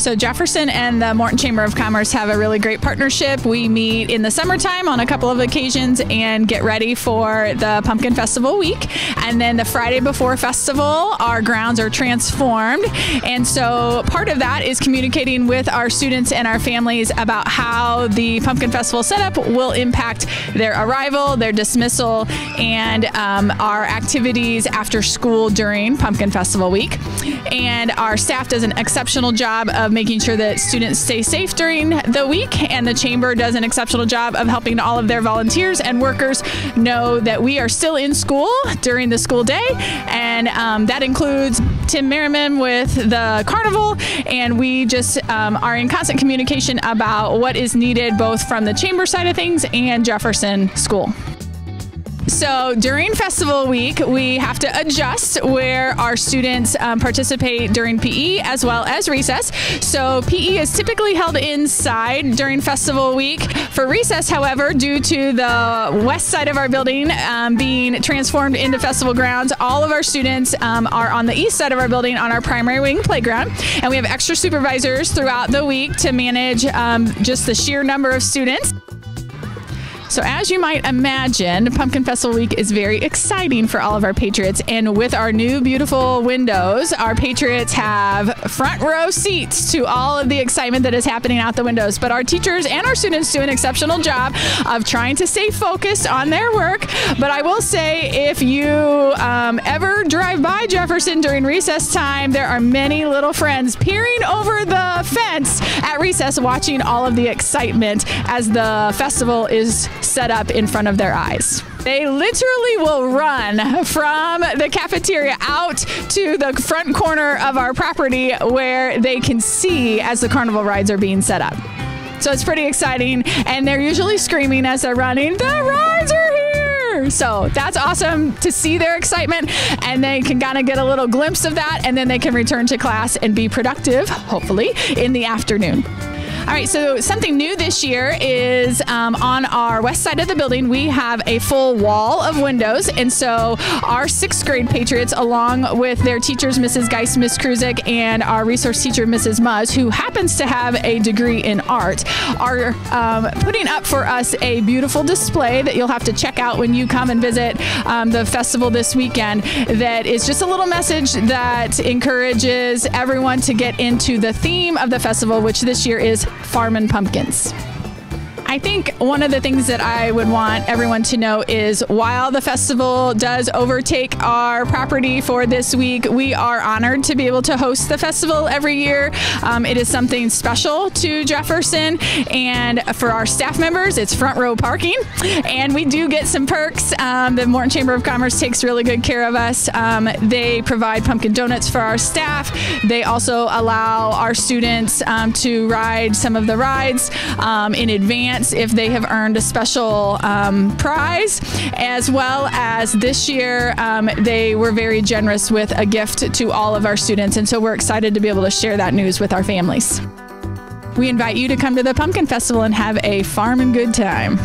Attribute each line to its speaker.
Speaker 1: So, Jefferson and the Morton Chamber of Commerce have a really great partnership. We meet in the summertime on a couple of occasions and get ready for the Pumpkin Festival week. And then the Friday before festival, our grounds are transformed. And so, part of that is communicating with our students and our families about how the Pumpkin Festival setup will impact their arrival, their dismissal, and um, our activities after school during Pumpkin Festival week. And our staff does an exceptional job of making sure that students stay safe during the week. And the Chamber does an exceptional job of helping all of their volunteers and workers know that we are still in school during the school day. And um, that includes Tim Merriman with the carnival. And we just um, are in constant communication about what is needed both from the Chamber side of things and Jefferson School. So during festival week, we have to adjust where our students um, participate during PE as well as recess. So PE is typically held inside during festival week. For recess, however, due to the west side of our building um, being transformed into festival grounds, all of our students um, are on the east side of our building on our primary wing playground. And we have extra supervisors throughout the week to manage um, just the sheer number of students. So, as you might imagine, Pumpkin Festival Week is very exciting for all of our Patriots. And with our new beautiful windows, our Patriots have front row seats to all of the excitement that is happening out the windows. But our teachers and our students do an exceptional job of trying to stay focused on their work. But I will say, if you um, ever drive by Jefferson during recess time, there are many little friends peering over the fence at recess watching all of the excitement as the festival is set up in front of their eyes. They literally will run from the cafeteria out to the front corner of our property where they can see as the carnival rides are being set up. So it's pretty exciting. And they're usually screaming as they're running, the rides are here. So that's awesome to see their excitement, and they can kind of get a little glimpse of that, and then they can return to class and be productive, hopefully, in the afternoon. All right, so something new this year is um, on our west side of the building, we have a full wall of windows. And so our sixth grade Patriots, along with their teachers, Mrs. Geist, Miss Kruzik, and our resource teacher, Mrs. Muzz, who happens to have a degree in art, are um, putting up for us a beautiful display that you'll have to check out when you come and visit um, the festival this weekend. That is just a little message that encourages everyone to get into the theme of the festival, which this year is farming pumpkins. I think one of the things that I would want everyone to know is while the festival does overtake our property for this week, we are honored to be able to host the festival every year. Um, it is something special to Jefferson, and for our staff members, it's front row parking, and we do get some perks. Um, the Morton Chamber of Commerce takes really good care of us. Um, they provide pumpkin donuts for our staff. They also allow our students um, to ride some of the rides um, in advance if they have earned a special um, prize, as well as this year um, they were very generous with a gift to all of our students. And so we're excited to be able to share that news with our families. We invite you to come to the Pumpkin Festival and have a farm and good time.